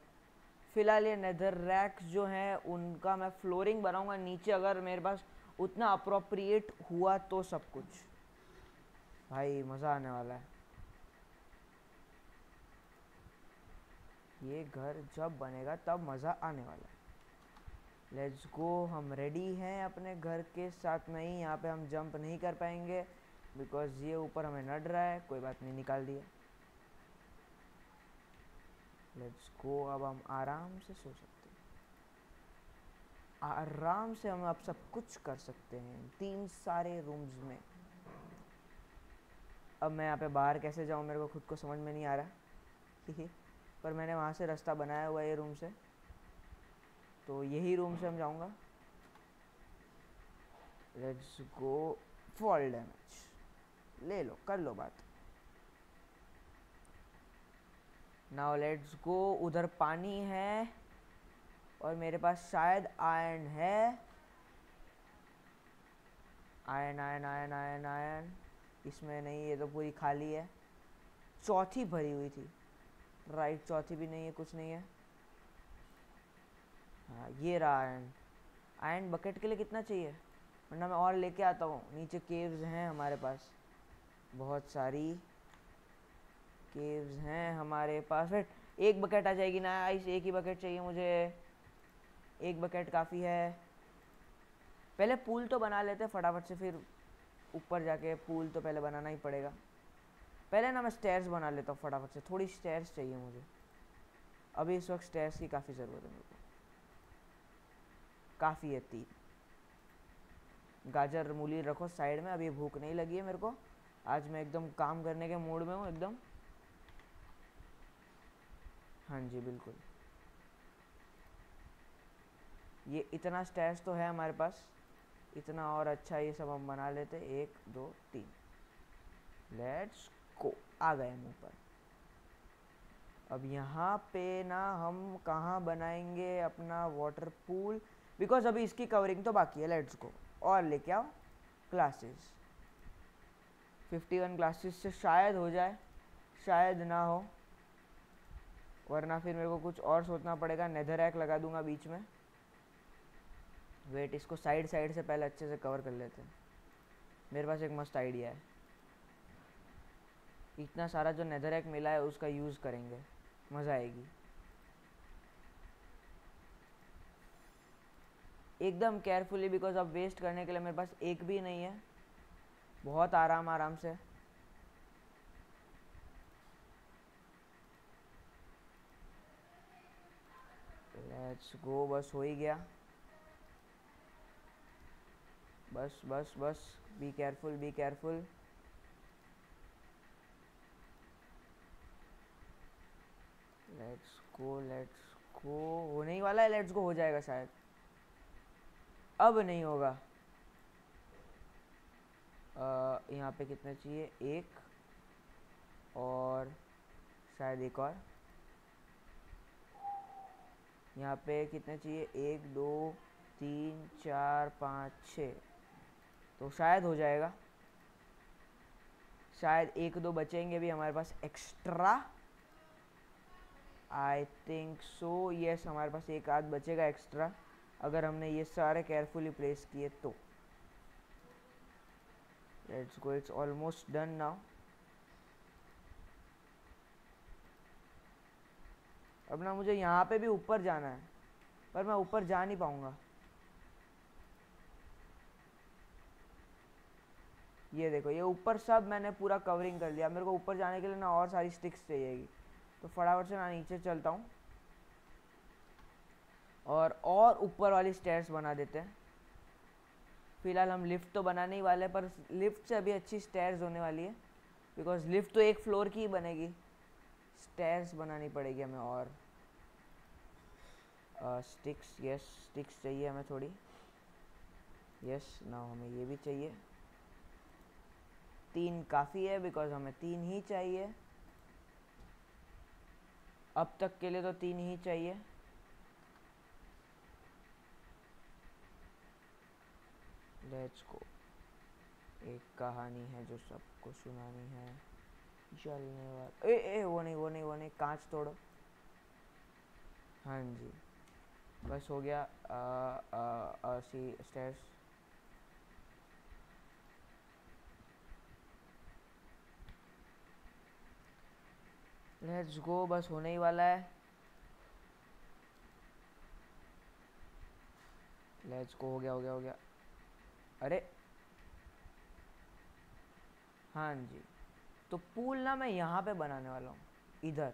फ़िलहाल ये नेदर रैक्स जो हैं, उनका मैं फ्लोरिंग बनाऊँगा। नीचे अगर मेरे पास उतना अप्रोप्रिएट हुआ तो सब कुछ। भाई, मज़ा आने वाला है। ये घर जब बनेगा, तब मज़ा आने वाला है। लेट्स गो हम रेडी हैं अपने घर के साथ नहीं, यहाँ पे हम जंप नहीं कर पाएँगे बिकॉज़ ये ऊपर हमें नड रहा है, कोई बात नहीं, निकाल दिया। लेट्स गो अब हम आराम से सो सकते हैं। आराम से हम अब सब कुछ कर सकते हैं, तीन सारे रूम्स में। अब मैं यहाँ पे बाहर कैसे जाऊँ, मेरे को खुद को समझ में नहीं आ रहा। पर मैंने वहाँ से रास्ता बनाया हुआ है ये रूम से। तो यही रूम से हम जाऊँगा। लेट्स गो फॉल डैमेज ले लो, कर लो बात। नाउ लेट्स गो उधर पानी है और मेरे पास शायद आयरन है। Iron iron iron iron iron इसमें नहीं, ये तो पूरी खाली है। चौथी भरी हुई थी। राइट चौथी भी नहीं है, कुछ नहीं है। हाँ ये रहा आयन आयन बकेट के लिए कितना चाहिए? वरना मैं और लेके आता हूँ। नीचे केव्स हैं हमारे पास। बहुत सारी केव्स हैं हमारे पास। फिर एक बकेट आ जाएगी। ना आइस एक ही बकेट चाहिए मुझे। एक बकेट काफ़ी है। पहले पूल तो बना लेते हैं फटाफट से, फिर ऊपर जाके पूल तो पहले बनाना ही पड़ेगा। पहले ना मैं स्टेयर्स बना लेता हूँ फटाफट से। थोड़ी स्टेयर्स चाहिए मुझे। अभी इस वक्त स्टेयर्स की काफ़ी ज़रूरत है मेरे को। काफ़ी है तीन। गाजर मूली रखो साइड में, अभी भूख नहीं लगी है मेरे को। आज मैं एकदम काम करने के मूड में हूँ, एकदम। हाँ जी, बिल्कुल। ये इतना स्टेज तो है हमारे पास। इतना और अच्छा ये सब हम बना लेते। एक, दो, तीन। लेट्स को आ गए मुँह पर अब यहाँ पे ना हम कहाँ बनाएँगे अपना वाटर पूल बिकॉज़ अभी इसकी कवरिंग तो बाकी है लेट्स को। और लेके आओ क्लासेस 51 क्लासेस से शायद हो जाए, शायद ना हो। वरना फिर मेरे को कुछ और सोचना पड़ेगा नेदर रैक लगा दूँगा बीच में। वेट इसको साइड साइड से पहले अच्छे से कवर कर लेते हैं। मेरे पास एक मस्त आइडिया है। इतना सारा जो नेदर रैक मिला है, उसका यूज़ करेंगे। मज़ा आएगी। एकदम केयरफुली बिकॉज़ अब वेस्ट करने के लिए मेरे पास एक भी नहीं है। बहुत आराम आराम से। लेट्स गो बस हो ही गया। बस बस बस be careful be careful let's go let's go होने ही वाला है लेट्स गो हो जाएगा शायद। अब नहीं होगा। यहाँ पे कितना चाहिए? एक और शायद एक और। यहाँ पे कितना चाहिए? एक, दो, तीन, चार, पाँच, छ। तो शायद हो जाएगा। शायद एक, दो बचेंगे भी हमारे पास extra I think so yes हमारे पास एक आध बचेगा एक्स्ट्रा अगर हमने ये सारे केयरफुली प्लेस किए तो। Let's go it's almost done now अब ना मुझे यहाँ पे भी ऊपर जाना है, पर मैं ऊपर जा नहीं पाऊँगा। ये देखो, ये ऊपर सब मैंने पूरा कवरिंग कर लिया। मेरे को ऊपर जाने के लिए ना और सारी स्टिक्स चाहिएगी। तो फटाफट से ना नीचे चलता हूँ। और और ऊपर वाली स्टेयर्स बना देते हैं। फ़िलहाल हम लिफ्ट तो बनाने ही वाले पर लिफ्ट से अभी अच्छी स्टेयर्स होने वाली है। बिकॉज़ लिफ्ट तो एक फ्लोर की ही बनेगी। स्टेयर्स बनानी पड़ेगी हमें और। स्टिक्स यस स्टिक्स चाहिए हमें थोड़ी। यस ना हमें ये भी चाहिए। तीन काफ़ी है बिकॉज़ हमें तीन ही चाहिए। अब तक के लिए तो तीन ही चाहिए। लेट्स गो एक कहानी है जो सबको सुनानी है। जलने वाला ए ए वो नहीं वो नहीं वो नहीं कांच तोड़ो। हाँ जी। बस हो गया आ, आ, आ, सी स्टेयर्स लेट्स गो बस होने ही वाला है। लेट्स गो हो गया हो गया हो गया। अरे। हाँ जी। तो पूल ना मैं यहाँ पे बनाने वाला हूँ। इधर।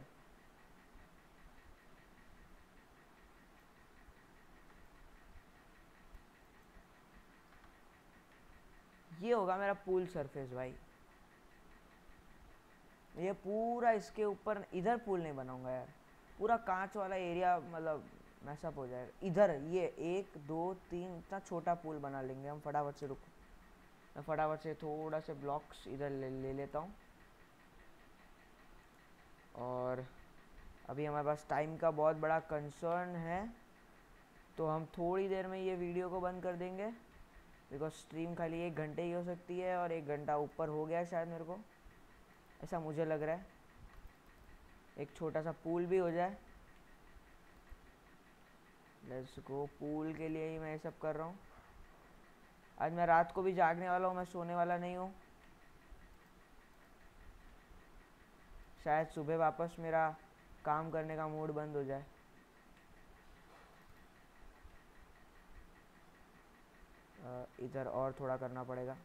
ये होगा मेरा पूल सरफेस भाई। ये पूरा इसके ऊपर इधर पूल नहीं बनाऊँगा यार। पूरा कांच वाला एरिया मतलब मैसअप हो जाएगा इधर ये एक दो तीन इतना छोटा पुल बना लेंगे हम फटाफट से रुको। मैं फटाफट से थोड़ा से ब्लॉक्स इधर ले, ले लेता हूँ। और अभी हमारे पास टाइम का बहुत बड़ा कंसर्न है तो हम थोड़ी देर में ये वीडियो को बंद कर देंगे। बिकॉज़ स्ट्रीम खाली एक घंटे ही हो सकती है और एक घंटा ऊपर हो गया शायद मेरे को। ऐसा मुझे लग रहा है। एक छोटा सा पूल भी हो जाए। लेट्स गो पूल के लिए ही मैं ये सब कर रहा हूँ। आज मैं रात को भी जागने वाला हूँ, मैं सोने वाला नहीं हूँ। शायद सुबह वापस मेरा काम करने का मूड बंद हो जाए। इधर और थोड़ा करना पड़ेगा।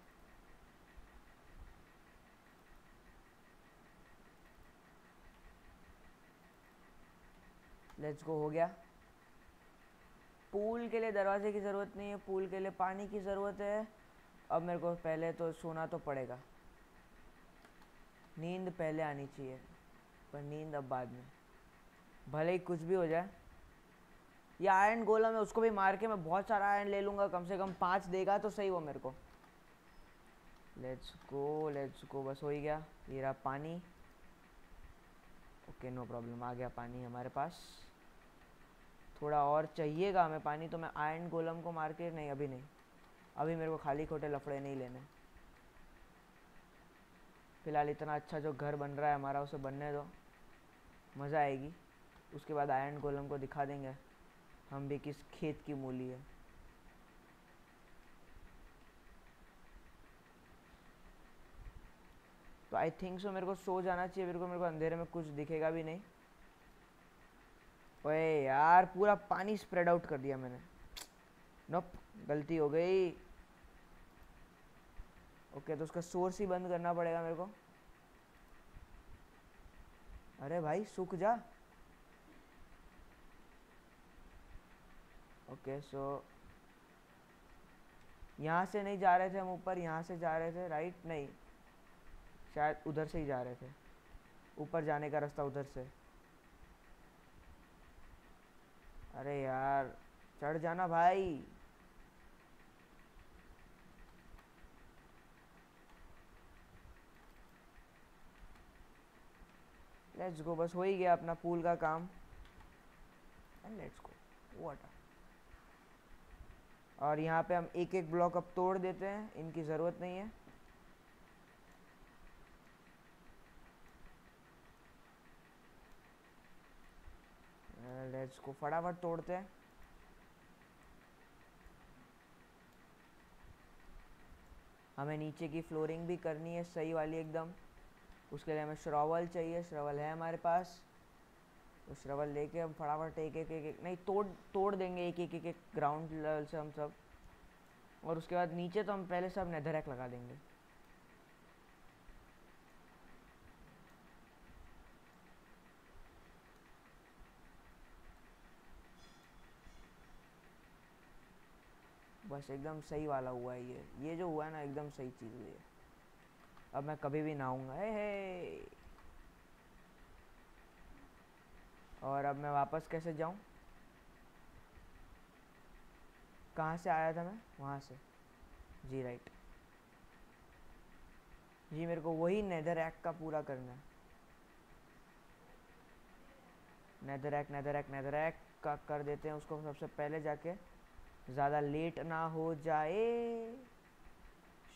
लेट्स गो हो गया। पूल के लिए दरवाजे की ज़रूरत नहीं है, पूल के लिए पानी की ज़रूरत है। अब मेरे को पहले तो सोना तो पड़ेगा। नींद पहले आनी चाहिए, पर नींद अब बाद में। भले ही कुछ भी हो जाए। ये आयरन गोलम है, उसको भी मार के मैं बहुत सारा आयरन ले लूँगा, कम से कम पाँच देगा तो सही वो मेरे को। लेट्स गो लेट्स गो बस हो ही गया। ये रहा पानी। ओके नो प्रॉब्लम आ गया पानी हमारे पास। थोड़ा और चाहिएगा हमें पानी तो मैं आयरन गोलम को मार के, नहीं, अभी नहीं। अभी मेरे को खाली खोटे लफड़े नहीं लेने। फ़िलहाल इतना अच्छा जो घर बन रहा है हमारा, उसे बनने दो। मज़ा आएगी। उसके बाद आयरन गोलम को दिखा देंगे हम भी किस खेत की मूली है। तो आई थिंक सो मेरे को सो जाना चाहिए। मेरे को मेरे को अंधेरे में कुछ दिखेगा भी नहीं। ओए यार, पूरा पानी स्प्रेड आउट कर दिया मैंने। नोप गलती हो गई। ओके तो उसका सोर्स ही बंद करना पड़ेगा मेरे को। अरे भाई, सूख जा। ओके सो यहाँ से नहीं जा रहे थे हम ऊपर, यहाँ से जा रहे थे राइट नहीं, शायद उधर से ही जा रहे थे। ऊपर जाने का रास्ता उधर से। अरे यार, चढ़ जाना भाई। लेट्स गो बस हो ही गया अपना पूल का काम। एंड लेट्स गो वाटर और यहाँ पे हम एक एक ब्लॉक अब तोड़ देते हैं, इनकी ज़रूरत नहीं है। लेट्स को फटाफट तोड़ते हैं। हमें नीचे की फ्लोरिंग भी करनी है, सही वाली एकदम। उसके लिए हमें श्रवल चाहिए, श्रवल है हमारे पास। तो श्रवल लेके हम फटाफट एक एक एक नहीं, तोड़ तोड़ देंगे एक एक एक एक ग्राउंड लेवल से हम सब। और उसके बाद नीचे तो हम पहले सब नेधरैक लगा देंगे। बस एकदम सही वाला हुआ है ये। ये जो हुआ है ना, एकदम सही चीज़ हुई है। अब मैं कभी भी नहाऊँगा। हे हे। और अब मैं वापस कैसे जाऊँ? कहाँ से आया था मैं? वहाँ से। जी राइट जी, मेरे को वही नेदर एक्ट का पूरा करना है। Nether act nether act nether act का कर देते हैं उसको सबसे पहले जाके। ज़्यादा लेट ना हो जाए।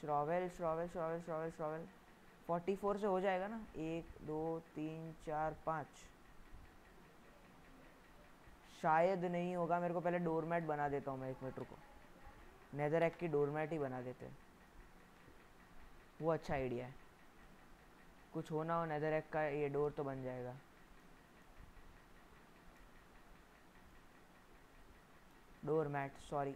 श्रॉवेल श्रॉवेल श्रॉवेल श्रॉवेल श्रॉवेल। फोर्टी फोर से हो जाएगा ना? एक, दो, तीन, चार, पाँच। शायद नहीं होगा, मेरे को पहले डोरमैट बना देता हूँ मैं एक मीटर को। नेदर एक्ट की डोरमैट ही बना देते हैं। वो अच्छा आइडिया है। कुछ होना हो नेदर एक्ट का ये डोर तो बन जाएगा। डोर मैट सॉरी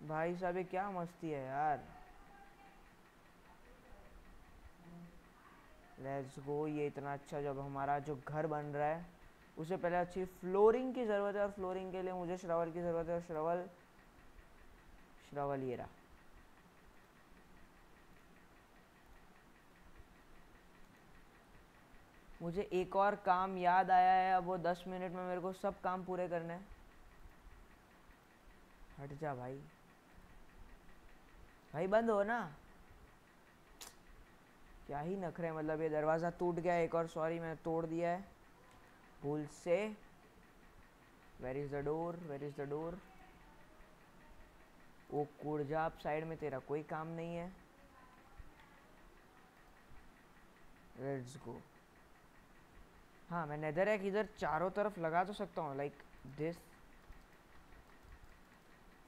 भाई साहब, ये क्या मस्ती है यार। लेट्स गो ये इतना अच्छा जब हमारा जो घर बन रहा है। उसे पहले अच्छी फ्लोरिंग की ज़रूरत है और फ्लोरिंग के लिए मुझे श्रवल की ज़रूरत है और श्रवल श्रवल ये रहा मुझे एक और काम याद आया है, अब वो दस मिनट में मेरे को सब काम पूरे करने हट जा भाई। भाई बंद हो ना। क्या ही नखरे मतलब ये दरवाज़ा टूट गया, एक और सॉरी मैंने तोड़ दिया है। भूल से। Where is the door where is the door वो कुड़जाप साइड में तेरा कोई काम नहीं है। लेट्स गो हाँ मैं नेदर एक इधर चारों तरफ़ लगा तो सकता हूँ लाइक दिस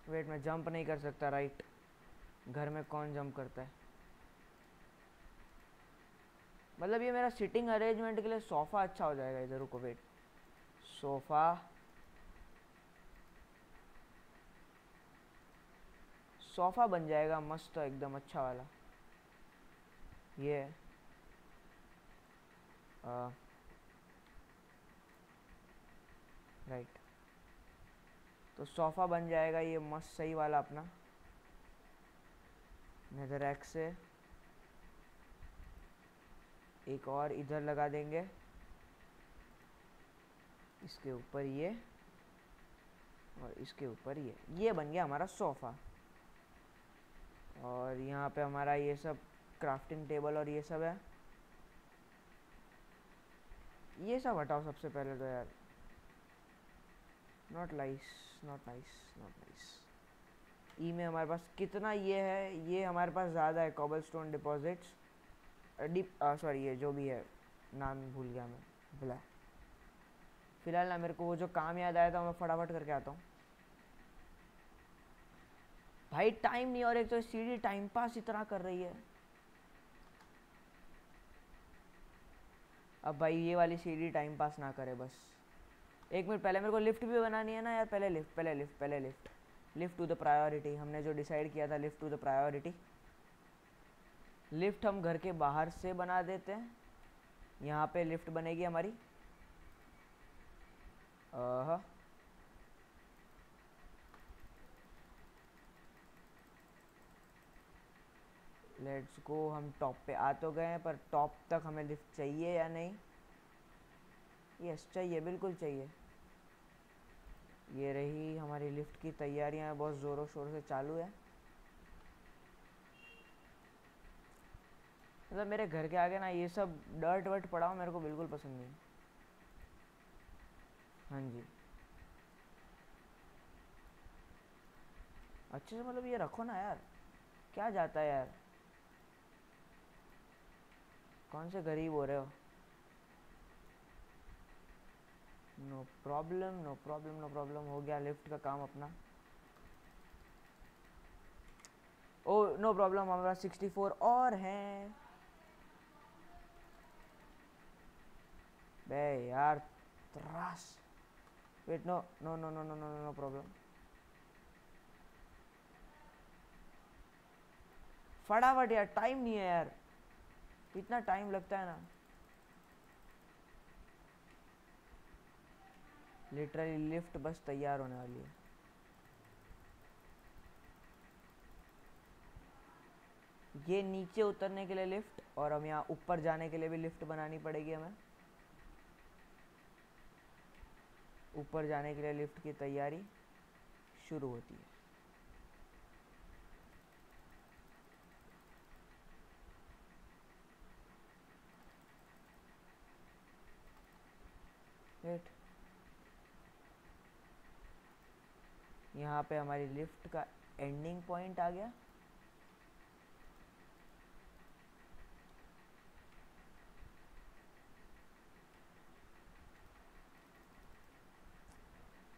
वेट मैं जंप नहीं कर सकता राइट घर में कौन जंप करता है? मतलब ये मेरा सिटिंग अरेंजमेंट के लिए सोफ़ा अच्छा हो जाएगा, इधर रुको वेट सोफ़ा सोफ़ा बन जाएगा मस्त, एकदम अच्छा वाला। ये राइट तो सोफ़ा बन जाएगा ये मस्त, सही वाला अपना। नज़र एक् से। एक और इधर लगा देंगे। इसके ऊपर ये, और इसके ऊपर ये। ये बन गया हमारा सोफ़ा। और यहाँ पे हमारा ये सब क्राफ्टिंग टेबल और ये सब है। ये सब हटाओ सबसे पहले तो यार। Not nice not nice not nice ई में हमारे पास कितना ये है? ये हमारे पास ज़्यादा है cobble stone deposits dip sorry ये जो भी है, नाम भूल गया मैं। भुला फ़िलहाल ना मेरे को वो जो काम याद आया था मैं फटाफट करके आता हूँ। भाई टाइम नहीं और एक तो सीढ़ी टाइम पास इतना कर रही है। अब भाई, ये वाली सीढ़ी टाइम पास ना करे बस। एक मिनट, पहले मेरे को लिफ्ट भी बनानी है ना यार? पहले लिफ्ट पहले लिफ्ट पहले lift lift to the priority हमने जो डिसाइड किया था lift to the priority lift हम घर के बाहर से बना देते हैं। यहाँ पे लिफ्ट बनेगी हमारी। लेट्स गो हम टॉप पे आ तो गए हैं, पर टॉप तक हमें लिफ्ट चाहिए या नहीं? यस चाहिए, बिल्कुल चाहिए। ये रही हमारी लिफ्ट की तैयारियाँ, बहुत ज़ोरों शोर से चालू है। मतलब मेरे घर के आगे ना ये सब डर्ट वर्ट पड़ा हो, मेरे को बिल्कुल पसंद नहीं। हाँ जी। अच्छे से मतलब ये रखो ना यार। क्या जाता है यार? कौन से गरीब हो रहे हो? No problem no problem no problem हो गया लिफ्ट का काम अपना। ओ नो प्रॉब्लम हमारा सिक्सटी फोर और हैं। बे यार, त्रास। Wait no no no no no no no problem फटाफट यार टाइम नहीं है यार। इतना टाइम लगता है ना। लिटरली लिफ्ट बस तैयार होने वाली है। ये नीचे उतरने के लिए लिफ्ट और हम यहाँ ऊपर जाने के लिए भी लिफ्ट बनानी पड़ेगी हमें। ऊपर जाने के लिए लिफ्ट की तैयारी शुरू होती है। यहाँ पे हमारी लिफ्ट का एंडिंग पॉइंट आ गया।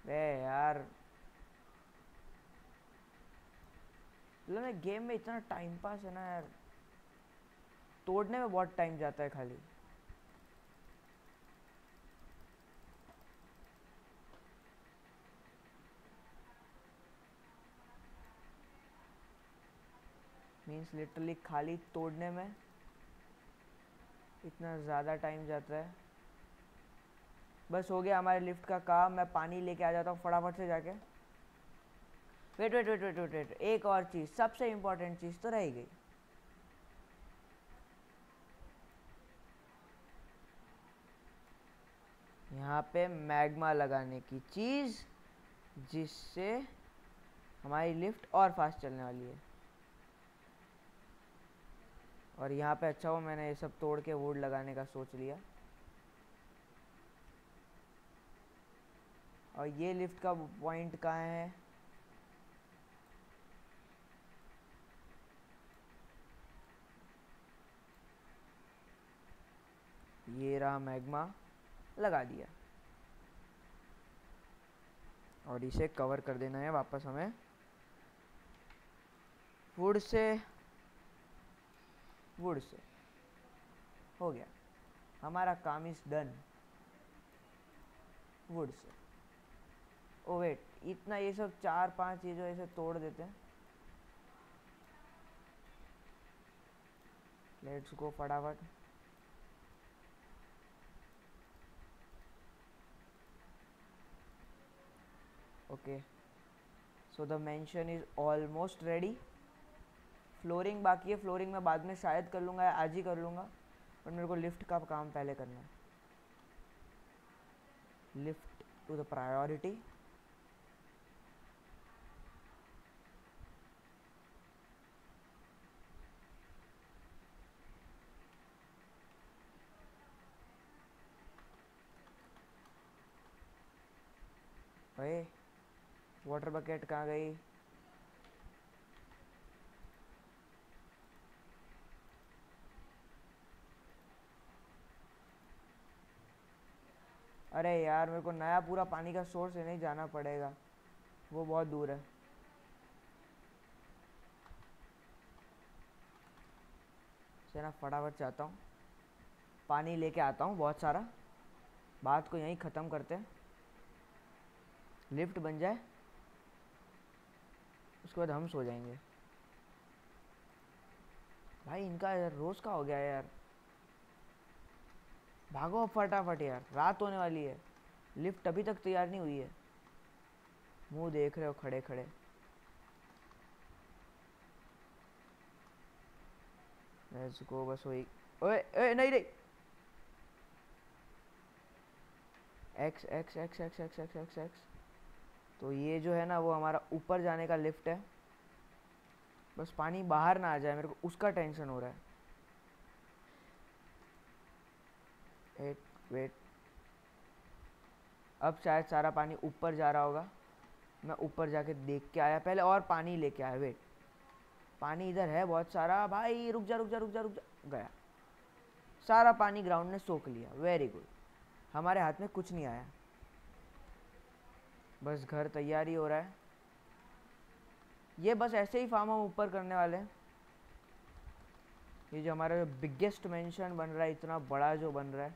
यार। मतलब गेम में इतना टाइम पास है ना यार। तोड़ने में बहुत टाइम जाता है खाली। मीन्स लिटरली खाली तोड़ने में इतना ज़्यादा टाइम जाता है। बस हो गया हमारे लिफ्ट का काम, मैं पानी लेके आ जाता हूँ फटाफट से जाके। Wait wait wait wait wait wait एक और चीज़, सबसे इम्पोर्टेंट चीज़ तो रह गई। यहाँ पे मैग्मा लगाने की चीज़, जिससे हमारी लिफ्ट और फास्ट चलने वाली है। और यहाँ पे अच्छा हो मैंने ये सब तोड़ के वुड लगाने का सोच लिया। और ये लिफ्ट का पॉइंट कहाँ है? ये रहा मैग्मा लगा दिया। और इसे कवर कर देना है वापस हमें। Would say would say. हो गया। हमारा काम is done would say. Oh wait इतना ये सब चार, पाँच चीज़ों ऐसे तोड़ देते हैं। लेट्स गो फटाफट। Okay so the mansion is almost ready flooring बाकी है। फ्लोरिंग मैं बाद में शायद कर लूँगा या आज ही कर लूँगा। पर मेरे को लिफ्ट का काम पहले करना है। लिफ्ट टू द प्रायोरिटी भाई वाटर बकेट कहाँ गई? अरे यार, मेरे को नया पूरा पानी का सोर्स नहीं जाना पड़ेगा। वो बहुत दूर है। चला फटाफट चाहता हूँ। पानी लेके आता हूँ बहुत सारा। बात को यहीं ख़त्म करते हैं। लिफ्ट बन जाए, उसके बाद हम सो जाएँगे। भाई, इनका यार रोज़ का हो गया यार। भागो फटाफट यार, रात होने वाली है। लिफ्ट अभी तक तैयार नहीं हुई है। मुँह देख रहे हो खड़े खड़े लेट्स गो बस वही। ओए ओए नहीं रे X X X X X X X X तो ये जो है ना, वो हमारा ऊपर जाने का लिफ्ट है। बस पानी बाहर ना आ जाए, मेरे को उसका टेंशन हो रहा है। Wait wait. अब शायद सारा पानी ऊपर जा रहा होगा। मैं ऊपर जाके देख के आया। पहले और पानी लेके आया, वेट। पानी इधर है बहुत सारा। भाई, रुक जा रुक जा रुक जा रुक जा। गया। सारा पानी ग्राउंड ने सोख लिया। Very good. हमारे हाथ में कुछ नहीं आया। बस घर तैयारी हो रहा है। ये बस ऐसे ही फार्म हम ऊपर करने वाले हैं। ये जो हमारा बिगेस्ट मेंशन बन रहा है, इतना बड़ा जो बन रहा है।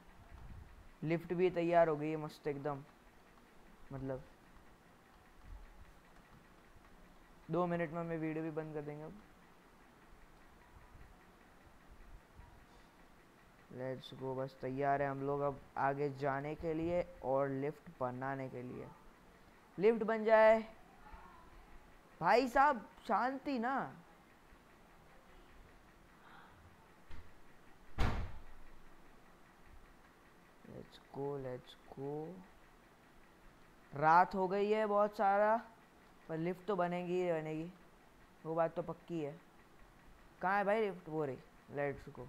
लिफ्ट भी तैयार हो गई है मस्त एकदम। मतलब दो मिनट में हमें वीडियो भी बंद कर देंगे अब। लेट्स गो बस तैयार है हम लोग अब आगे जाने के लिए और लिफ्ट बनाने के लिए। लिफ्ट बन जाए। भाई साहब, शांति ना। लेट्स गो लेट्स गो रात हो गई है बहुत सारा, पर लिफ्ट तो बनेगी ही बनेगी। वो बात तो पक्की है। कहाँ है भाई लिफ्ट? वो रही लेट्स गो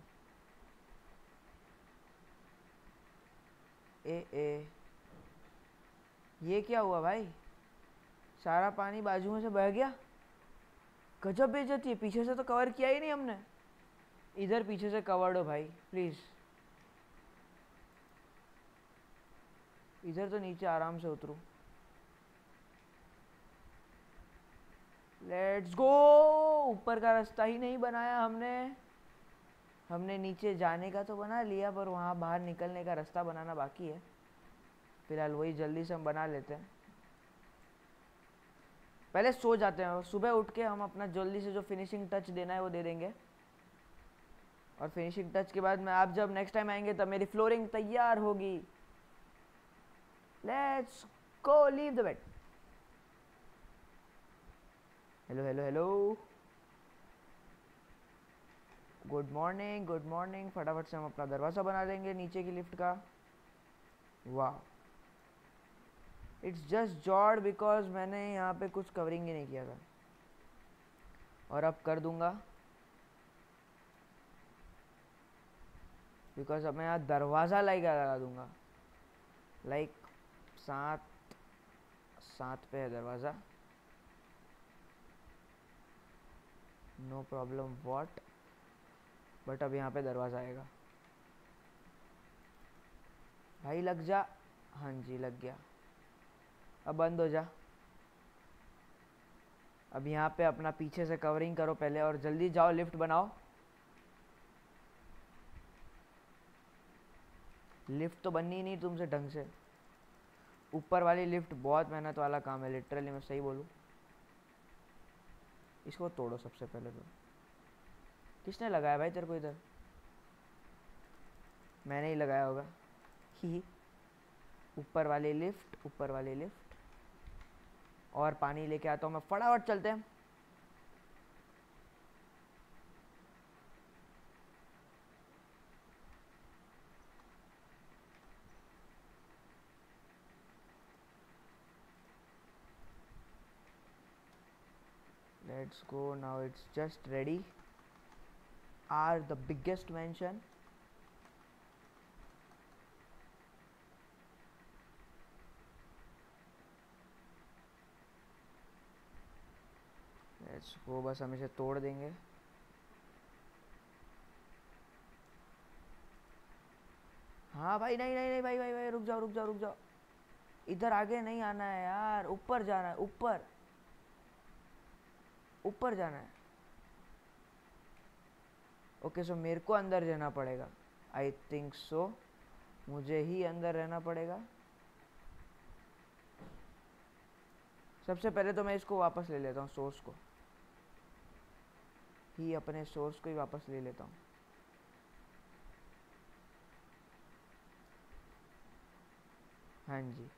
ए ए। ये क्या हुआ भाई? सारा पानी बाजू में से बह गया? गजब बेइज्जती है। पीछे से तो कवर किया ही नहीं हमने। इधर पीछे से कवर हो भाई प्लीज़ इधर तो नीचे आराम से उतरू। लेट्स गो ऊपर का रास्ता ही नहीं बनाया हमने। हमने नीचे जाने का तो बना लिया, पर वहाँ बाहर निकलने का रास्ता बनाना बाकी है। फ़िलहाल वही जल्दी से हम बना लेते हैं। पहले सो जाते हैं और सुबह उठ के हम अपना जल्दी से जो फिनिशिंग टच देना है वो दे देंगे। और फिनिशिंग टच के बाद मैं, आप जब नेक्स्ट टाइम आएँगे तब मेरी फ्लोरिंग तैयार होगी। Let's go leave the bed hello hello hello good morning good morning फटाफट से हम अपना दरवाज़ा बना देंगे नीचे की लिफ्ट का। वाह इट्स जस्ट जॉड बिकॉज़ मैंने यहाँ पे कुछ कवरिंग ही नहीं किया था। और अब कर दूँगा। बिकॉज़ अब मैं यहाँ दरवाज़ा लाइक लगा दूँगा। लाइक सात सात पे है दरवाज़ा। नो प्रॉब्लम वॉट बट अब यहाँ पे दरवाज़ा आएगा। भाई लग जा। हाँ जी, लग गया। अब बंद हो जा। अब यहाँ पे अपना पीछे से कवरिंग करो पहले और जल्दी जाओ लिफ्ट बनाओ। लिफ्ट तो बननी ही नहीं तुमसे ढंग से। ऊपर वाली लिफ्ट बहुत मेहनत वाला काम है लिटरली मैं सही बोलूँ। इसको तोड़ो सबसे पहले तो। किसने लगाया भाई तेरे को इधर? मैंने ही लगाया होगा। ही ऊपर वाली लिफ्ट ऊपर वाली लिफ्ट और पानी लेके आता हूँ मैं फटाफट चलते हैं let's go now it's just ready are the biggest mansion go बस हम इसे तोड़ देंगे। हाँ भाई, नहीं नहीं नहीं, भाई भाई भाई, रुक जाओ रुक जाओ रुक जाओ। इधर आगे नहीं आना है यार, ऊपर जाना है, ऊपर। ऊपर जाना है। ओके सो मेरे को अंदर रहना पड़ेगा। आई थिंक सो मुझे ही अंदर रहना पड़ेगा। सबसे पहले तो मैं इसको वापस ले लेता हूँ सोर्स को। ही अपने सोर्स को ही वापस ले लेता हूँ। हाँ जी।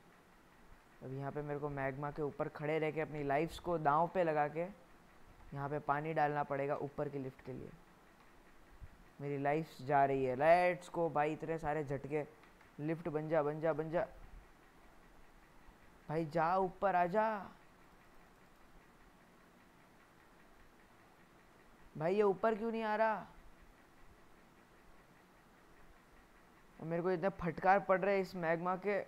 अब यहाँ पे मेरे को मैग्मा के ऊपर खड़े रह के अपनी लाइफ्स को दांव पे लगा के यहाँ पे पानी डालना पड़ेगा ऊपर की लिफ्ट के लिए। मेरी लाइफ जा रही है। लाइट्स को भाई, इतने सारे झटके। लिफ्ट बन जा बन जा बन जा। भाई जा ऊपर, आ जा। भाई, ये ऊपर क्यों नहीं आ रहा? मेरे को इतना फटकार पड़ रहे इस मैग्मा के।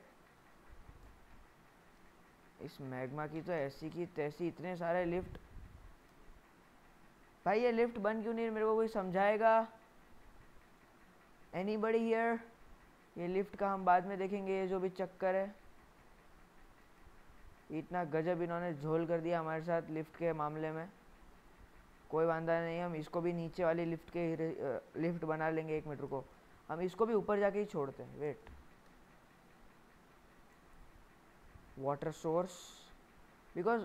इस मैग्मा की तो ऐसी की तैसी इतने सारे लिफ्ट। भाई, ये लिफ्ट बंद क्यों नहीं मेरे को कोई समझाएगा? एनी बड़ी हियर ये लिफ्ट का हम बाद में देखेंगे, ये जो भी चक्कर है। इतना गजब इन्होंने झोल कर दिया हमारे साथ लिफ्ट के मामले में। कोई वादा नहीं, हम इसको भी नीचे वाली लिफ्ट के लिफ्ट बना लेंगे एक मीटर को। हम इसको भी ऊपर जाके ही छोड़ते हैं वेट वाटर सोर्स बिकॉज़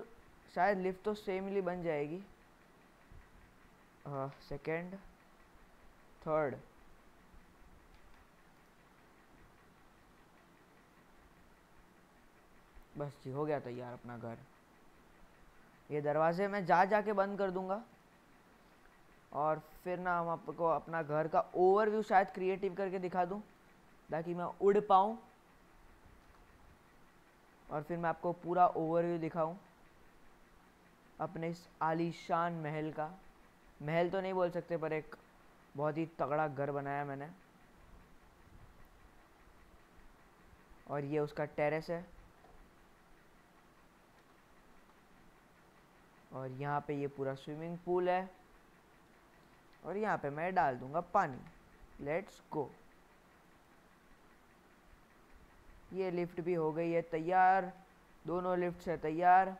शायद लिफ्ट तो सेमली बन जाएगी। सेकेंड थर्ड बस जी, हो गया तैयार अपना घर। ये दरवाजे मैं जा जा के बंद कर दूँगा। और फिर ना हम आपको अपना घर का ओवरव्यू शायद क्रिएटिव करके दिखा दूँ, ताकि मैं उड़ पाऊँ। और फिर मैं आपको पूरा ओवरव्यू दिखाऊँ अपने इस आलीशान महल का। महल तो नहीं बोल सकते, पर एक बहुत ही तगड़ा घर बनाया मैंने। और ये उसका टेरेस है। और यहाँ पे ये पूरा स्विमिंग पूल है। और यहाँ पे मैं डाल दूँगा पानी। लेट्स गो ये लिफ्ट भी हो गई है तैयार। दोनों लिफ्ट है तैयार।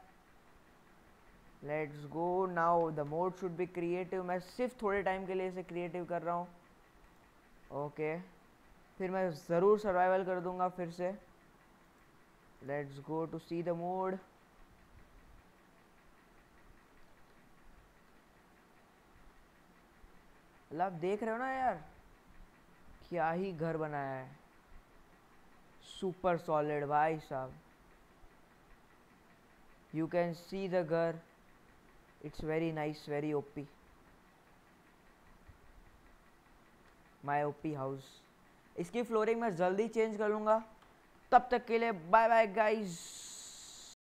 Let's go now the mod should be creative मैं सिर्फ़ थोड़े टाइम के लिए इसे क्रिएटिव कर रहा हूँ। Okay okay. फिर मैं ज़रूर सर्वाइवल कर दूँगा फिर से। Let's go to see the mod मतलब देख रहे हो ना यार, क्या ही घर बनाया है। सुपर सॉलिड भाई साहब। यू कैन सी द घर। It's very nice very OP my OP house इसकी फ्लोरिंग मैं जल्दी चेंज कर लूँगा। तब तक के लिए बाय बाय गाइस